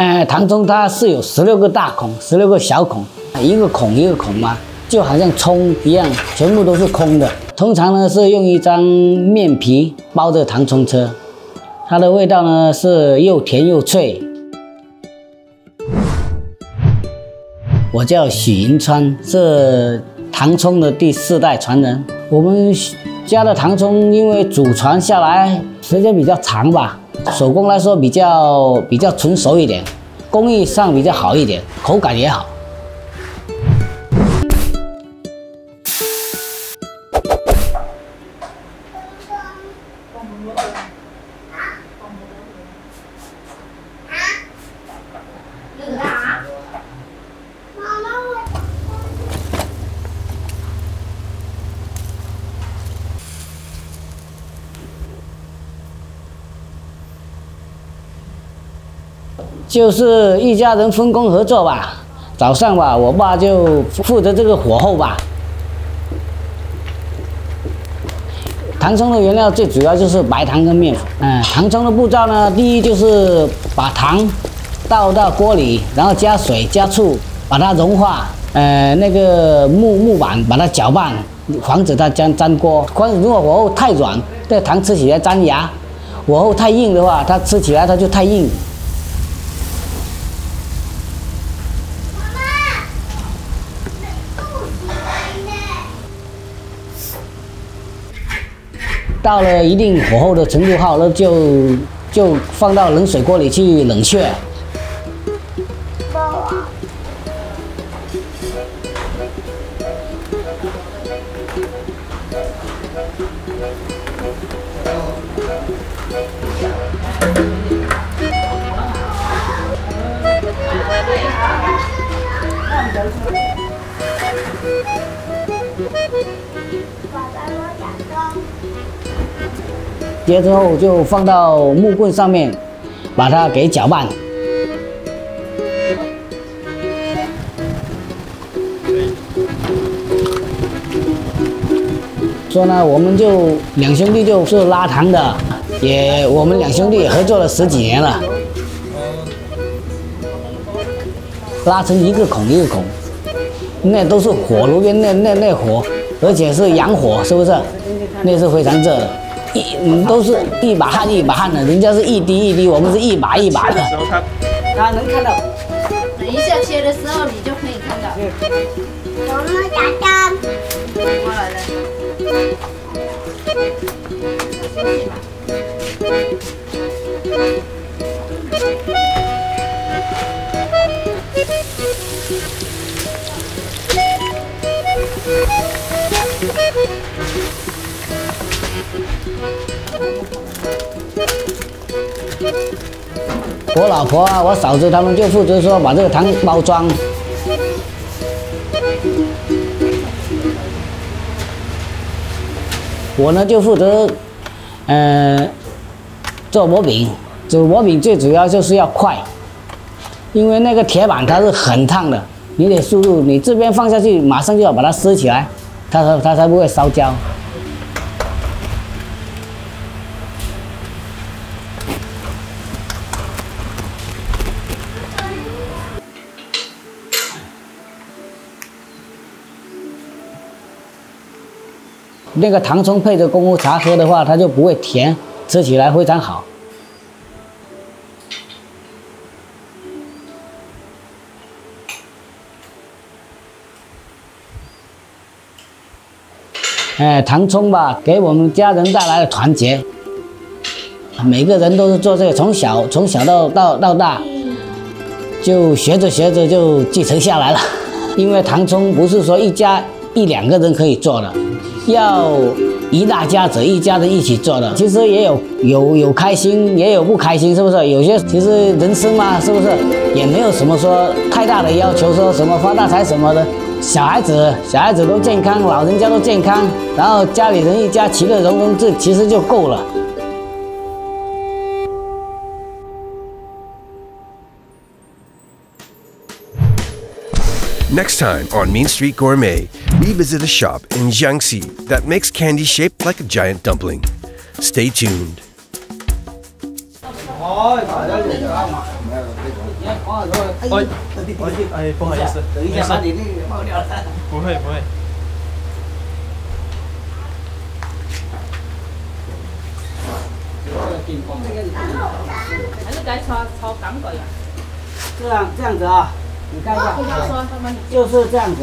呃，唐葱它是有十六个大孔，十六个小孔，一个孔一个孔嘛，就好像葱一样，全部都是空的。通常呢是用一张面皮包着糖葱车，它的味道呢是又甜又脆。我叫许银川，是糖葱的第四代传人。我们家的糖葱因为祖传下来时间比较长吧。手工来说比较比较纯熟一点，工艺上比较好一点，口感也好。就是一家人分工合作吧。早上吧，我爸就负责这个火候吧。糖葱的原料最主要就是白糖跟面。嗯，糖葱的步骤呢，第一就是把糖倒到锅里，然后加水加醋，把它融化。呃，那个木木板把它搅拌，防止它粘粘锅。如果火候太软，这糖吃起来粘牙；火候太硬的话，它吃起来它就太硬。到了一定火候的程度后，那就就放到冷水锅里去冷却。接之后就放到木棍上面，把它给搅拌。说呢，我们就两兄弟就是拉糖的，也我们两兄弟也合作了十几年了，拉成一个孔一个孔，那都是火炉边那那那火，而且是洋火，是不是？那是非常热的。一都是一把汗一把汗的，人家是一滴一滴，我们是一把一把的。他能看到。等一下切的时候，你就可以看到。我们打蛋。过来了。我老婆啊，我嫂子他们就负责说把这个糖包装，我呢就负责，呃，做薄饼。做薄饼最主要就是要快，因为那个铁板它是很烫的，你得速度，你这边放下去，马上就要把它撕起来，它它它才不会烧焦。那个糖葱配着功夫茶喝的话，它就不会甜，吃起来非常好。哎，糖葱吧，给我们家人带来了团结。每个人都是做这个，从小从小到到到大，就学着学着就继承下来了。因为糖葱不是说一家一两个人可以做的。要一大家子一家子一起做的，其实也有有有开心，也有不开心，是不是？有些其实人生嘛，是不是也没有什么说太大的要求，说什么发大财什么的。小孩子小孩子都健康，老人家都健康，然后家里人一家其乐融融，这其实就够了。Next time on Main Street Gourmet, we visit a shop in Jiangxi that makes candy shaped like a giant dumpling. Stay tuned. 你。看一下，就是这样子。